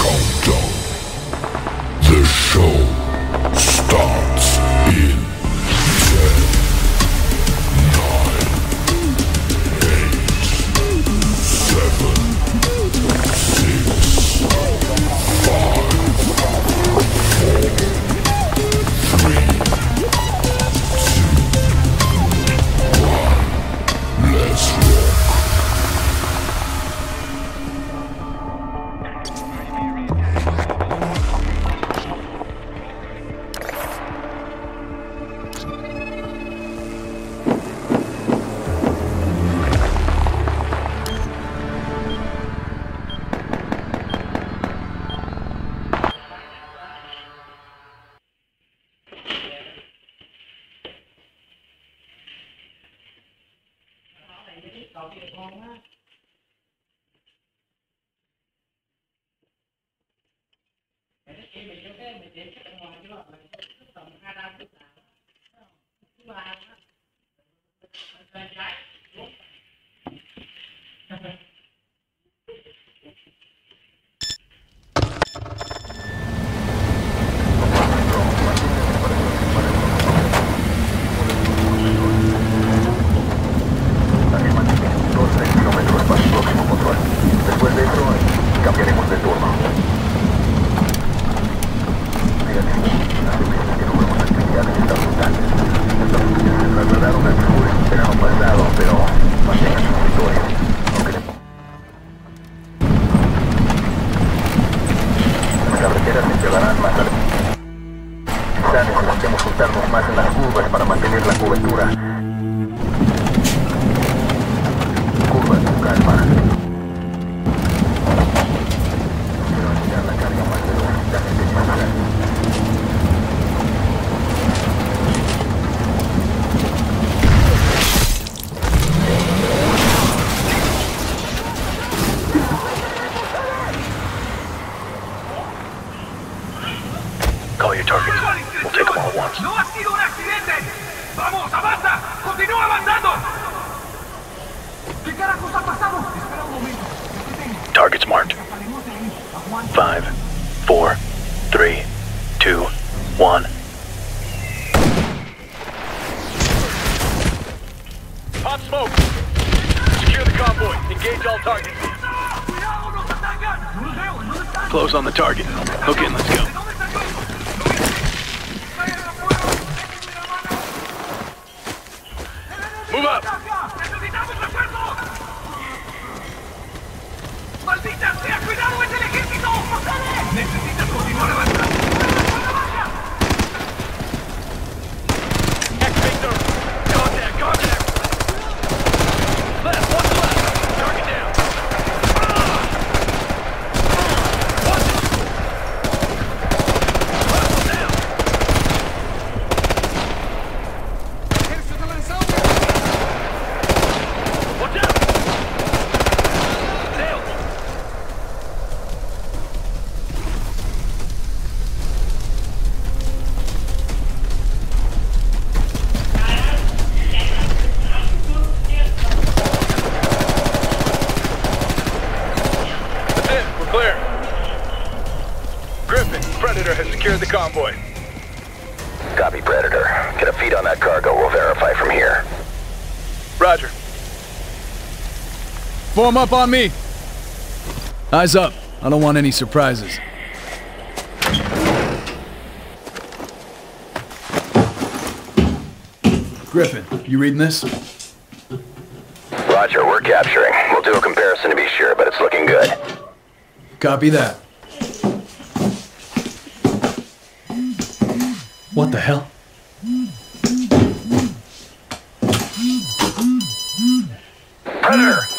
countdown. The show starts in đây mình để cái ngoài chứ là mình tầm hai đa tức là tức là trái Form up on me! Eyes up. I don't want any surprises. Griffin, you reading this? Roger, we're capturing. We'll do a comparison to be sure, but it's looking good. Copy that. What the hell? Predator!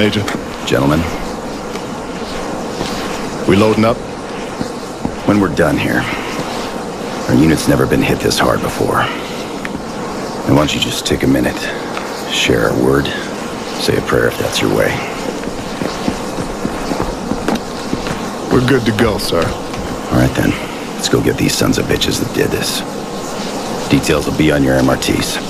Major, Gentlemen, we loading up? when we're done here, our unit's never been hit this hard before. And why don't you just take a minute, share a word, say a prayer if that's your way. We're good to go, sir. All right then, let's go get these sons of bitches that did this. Details will be on your MRTs.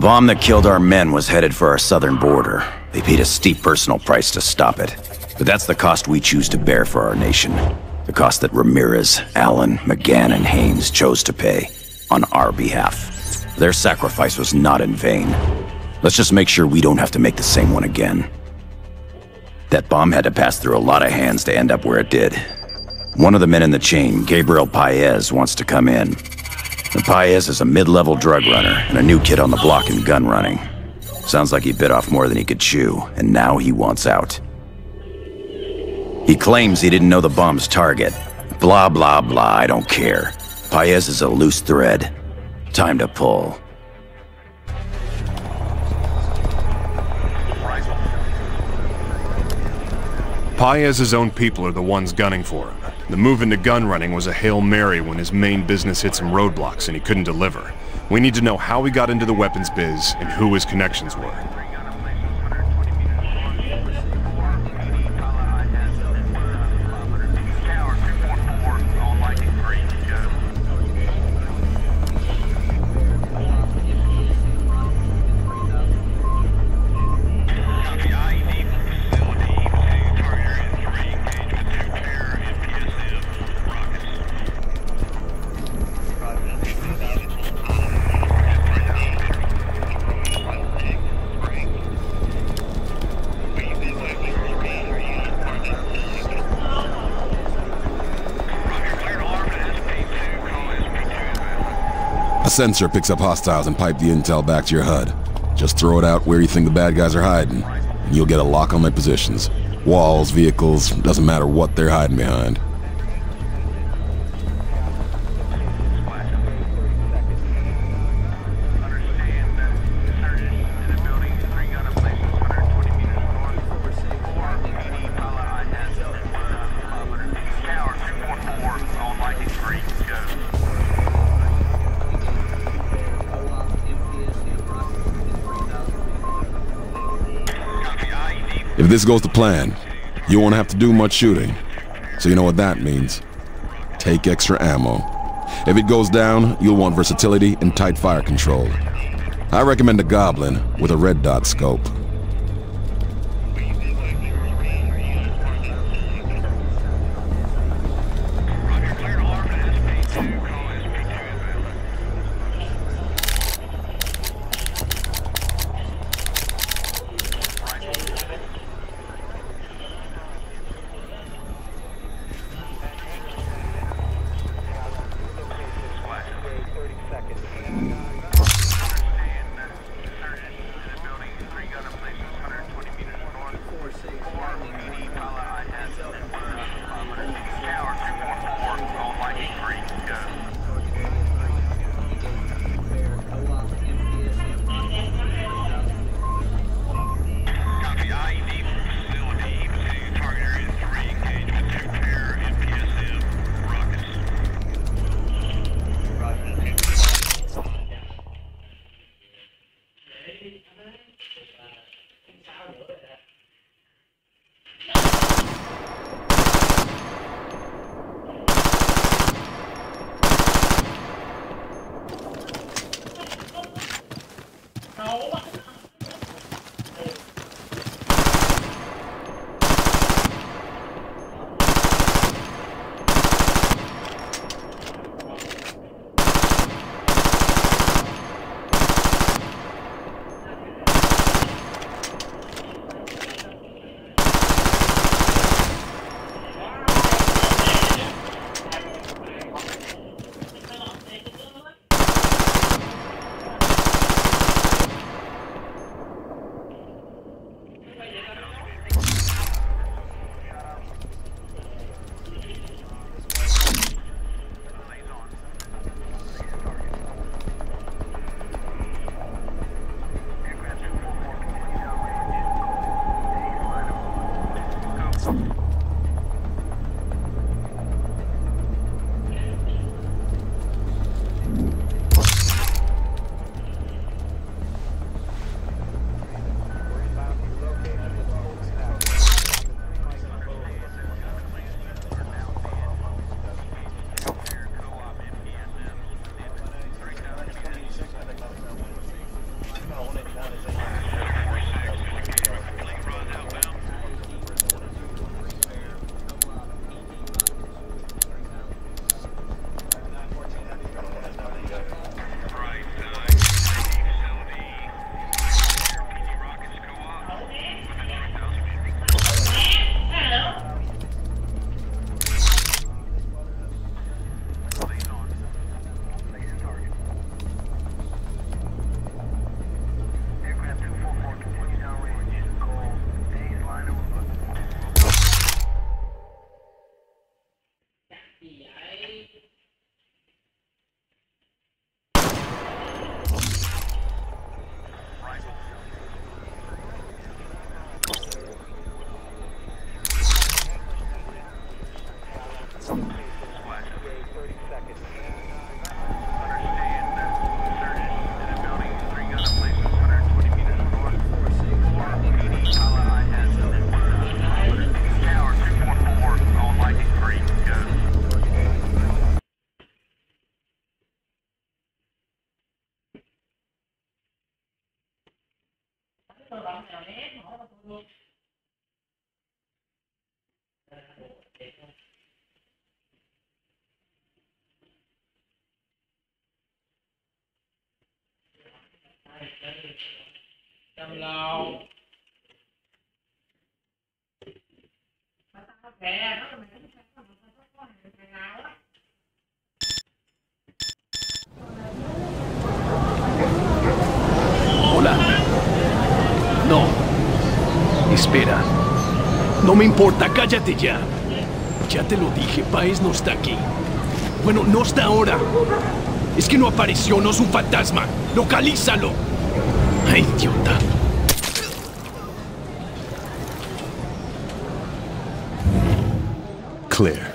The bomb that killed our men was headed for our southern border. They paid a steep personal price to stop it. But that's the cost we choose to bear for our nation. The cost that Ramirez, Allen, McGann, and Haynes chose to pay on our behalf. Their sacrifice was not in vain. Let's just make sure we don't have to make the same one again. That bomb had to pass through a lot of hands to end up where it did. One of the men in the chain, Gabriel Paez, wants to come in. And Paez is a mid-level drug runner and a new kid on the block in gun running. Sounds like he bit off more than he could chew, and now he wants out. He claims he didn't know the bomb's target. Blah, blah, blah, I don't care. Paez is a loose thread. Time to pull. Paez's own people are the ones gunning for him. The move into gun running was a Hail Mary when his main business hit some roadblocks and he couldn't deliver. We need to know how he got into the weapons biz and who his connections were. Sensor picks up hostiles and pipe the intel back to your HUD. Just throw it out where you think the bad guys are hiding, and you'll get a lock on their positions. Walls, vehicles, doesn't matter what they're hiding behind. This goes to plan, you won't have to do much shooting. So you know what that means. Take extra ammo. If it goes down, you'll want versatility and tight fire control. I recommend a Goblin with a red dot scope. 30 seconds. Uh, Hola. No. Espera. No me importa, cállate ya. Ya te lo dije, Paez no está aquí. Bueno, no está ahora. Es que no apareció, no es un fantasma. Localízalo. Ay, idiota. Clear.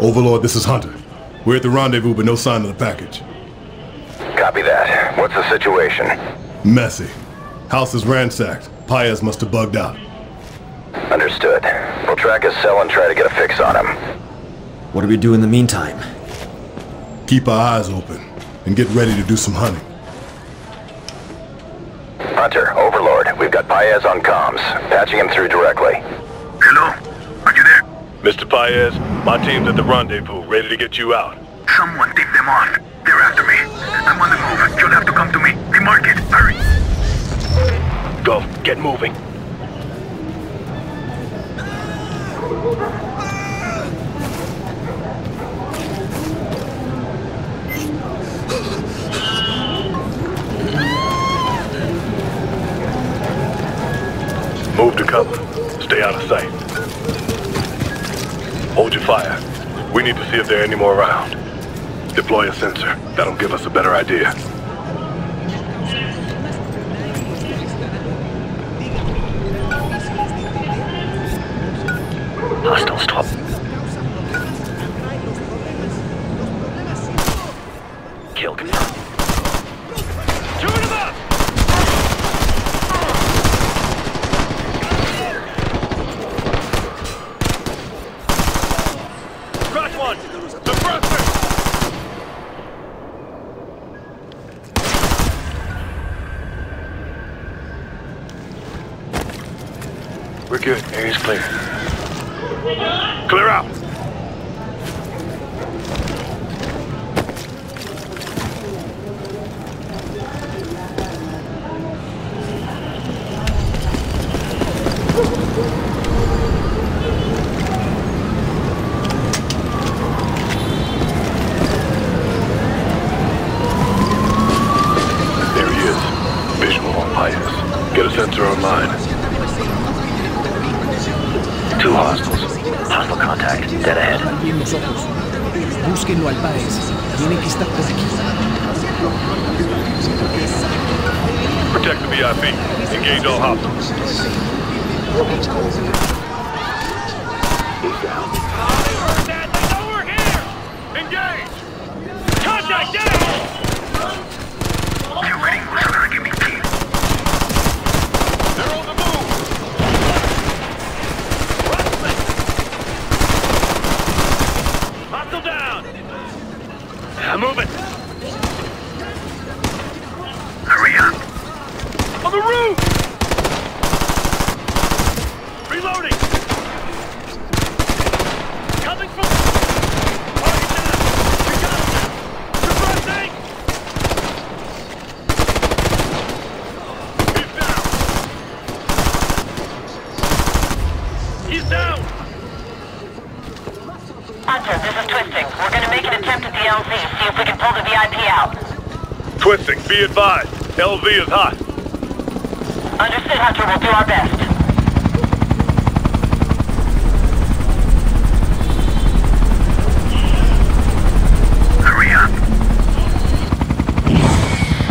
Overlord, this is Hunter. We're at the rendezvous, but no sign of the package. Copy that. What's the situation? Messy. House is ransacked. Paez must have bugged out. Understood. We'll track his cell and try to get a fix on him. What do we do in the meantime? Keep our eyes open and get ready to do some hunting. Hunter, Overlord, we've got Paez on comms. Patching him through directly. Hello? Are you there? Mr. Paez, my team's at the rendezvous, ready to get you out. Someone take them off. They're after me. I'm on the move. You'll have to come to me. Demark it. Hurry. Go, get moving. Move to cover. Stay out of sight. Hold your fire. We need to see if there are any more around. Deploy a sensor. That'll give us a better idea. Hostile We're good. Area's clear. Clear out! There he is. Visual on Paez. Get a sensor online. Two hostiles. Hostile contact. Dead ahead. Bien nosotros. Búsquenlo al Páez. Tiene que estar por aquí. Protect the VIP. Engage all hostiles. Dad, they know we're here! Engage! Contact down! You ready? Who's give me key? They're on the move! Hostile down! I'm moving! Hurry up. On the roof! Reloading! Coming from... Target down! We got him! Suppressing! He's down! He's down! Hunter, this is Twisting. We're gonna make an attempt at the LZ, see if we can pull the VIP out. Twisting, be advised. LZ is hot. Understood, Hunter. We'll do our best. Hurry up.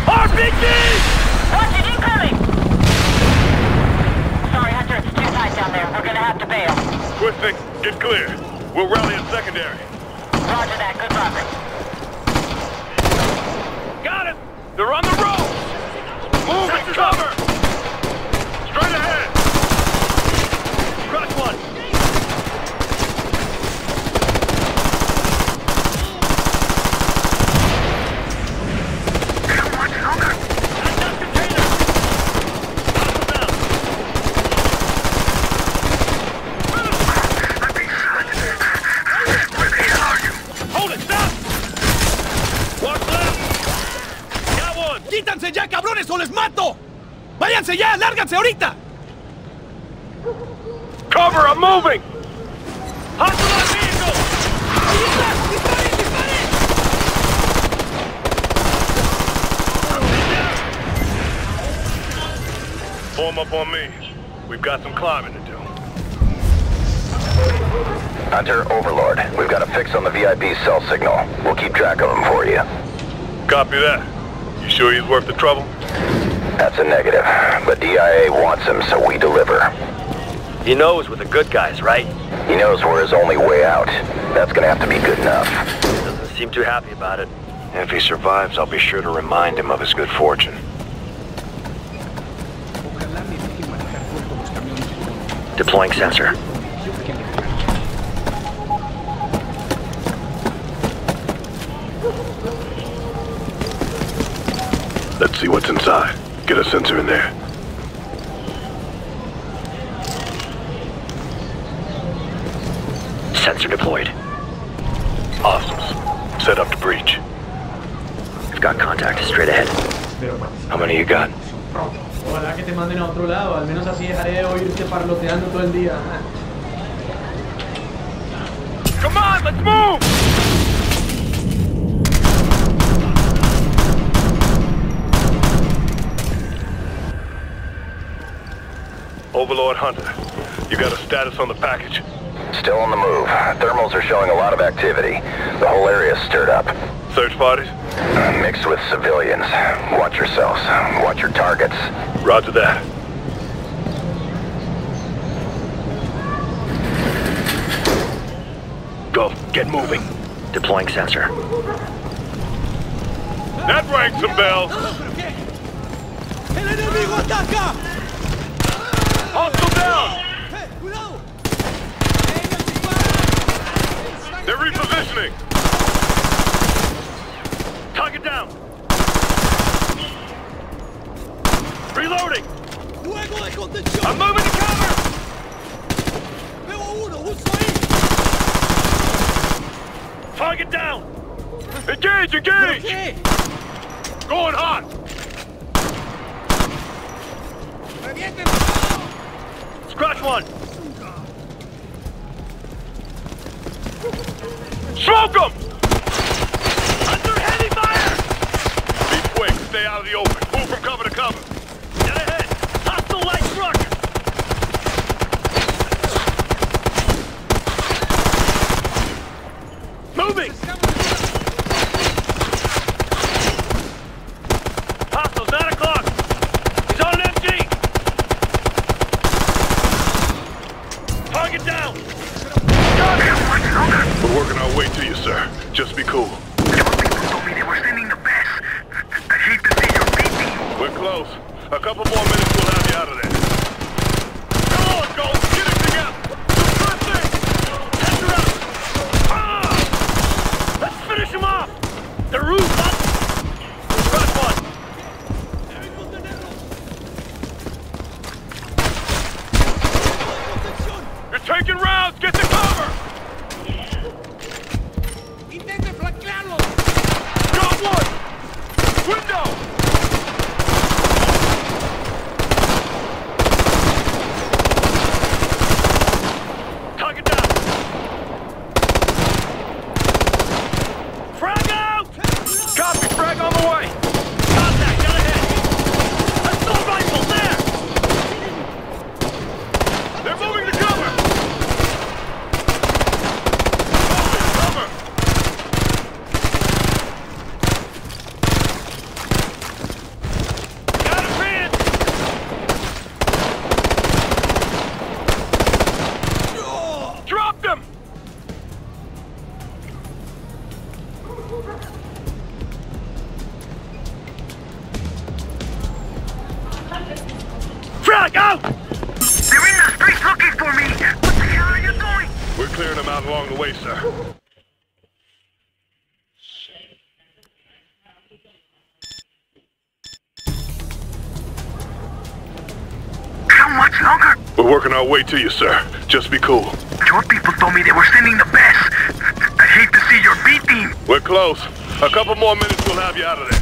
RPG! Watch it incoming! Sorry, Hunter. It's too tight down there. We're gonna have to bail. Twisting, get clear. We'll rally in secondary. Roger that. Good luck. Got him! They're on the road! Moving cover! Straight ahead! Crush one! How much longer? That's not container! Hostile down! I'm being shot. Where the hell are you? Hold it! Stop! Watch left! Got one! ¡Quítanse ya, cabrones, o les mato! ¡Váyanse ya! ¡Lárganse ahorita! Cover, I'm moving! Hostile on vehicle! ¡Disparen, disparen! Form up on me. We've got some climbing to do. Hunter, Overlord. We've got a fix on the VIP cell signal. We'll keep track of him for you. Copy that. You sure he's worth the trouble? That's a negative. But DIA wants him, so we deliver. He knows we're the good guys, right? He knows we're his only way out. That's gonna have to be good enough. Doesn't seem too happy about it. If he survives, I'll be sure to remind him of his good fortune. Ojalá me dejen manejar pronto los camiones. Deploying sensor. Let's see what's inside. Get a sensor in there. Sensor deployed. Hostiles. Set up to breach. We've got contact straight ahead. How many you got? Ojalá que te manden a otro lado, al menos así dejaré de oírte parloteando todo el día. Come on, let's move! Overlord Hunter, you got a status on the package? Still on the move. Thermals are showing a lot of activity. The whole area's stirred up. Search parties? Uh, mixed with civilians. Watch yourselves. Watch your targets. Roger that. Go, get moving. Deploying sensor. That rang some bells. Hostile down! They're repositioning. Target down. Reloading. I'm moving to cover. Target down. Engage, engage. Going hot. Scratch one. Smoke them! Under heavy fire! Be quick. Stay out of the open. Move from cover to cover. Get ahead. Hostile light truck. Moving! Hostiles, 9 o'clock! He's on an MG! Target down! We're working our way to you, sir. Just be cool. were close. A couple more minutes, we'll have you out of there. Way to you, sir. Just be cool. Your people told me they were sending the best. I hate to see your beating. We're close. A couple more minutes, we'll have you out of there.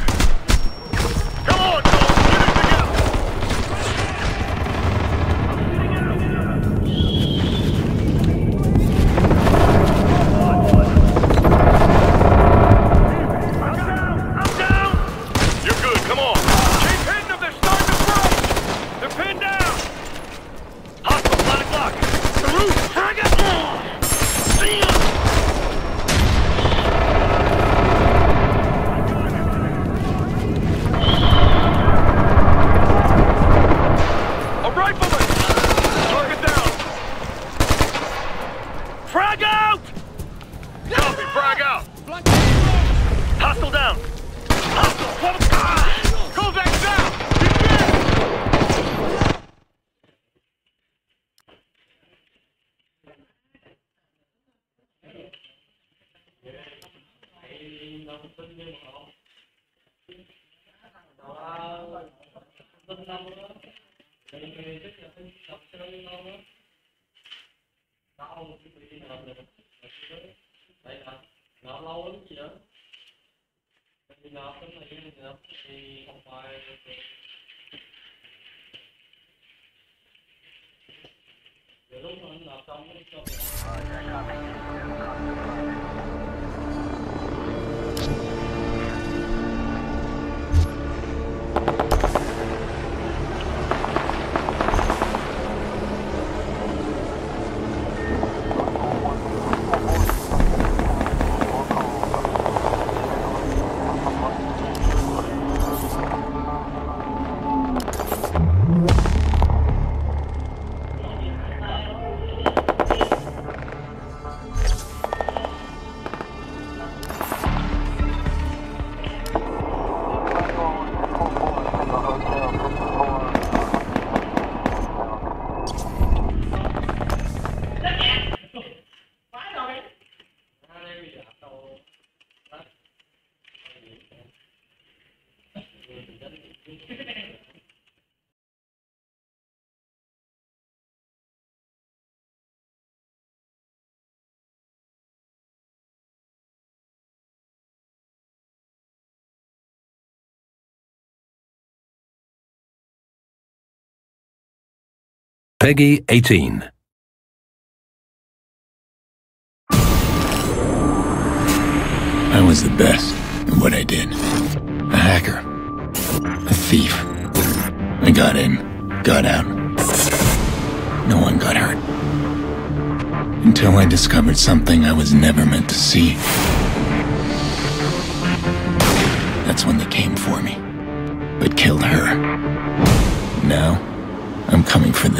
nó ông chuẩn bị đi nộp được vậy là nộp lâu lắm chị đó mình nộp cái này mình nộp thì không phải rồi lúc mà nộp xong nó cho mình. Peggy 18. I was the best at what I did. A hacker. A thief. I got in, got out. No one got hurt. Until I discovered something I was never meant to see. That's when they came for me. But killed her. Now, I'm coming for them.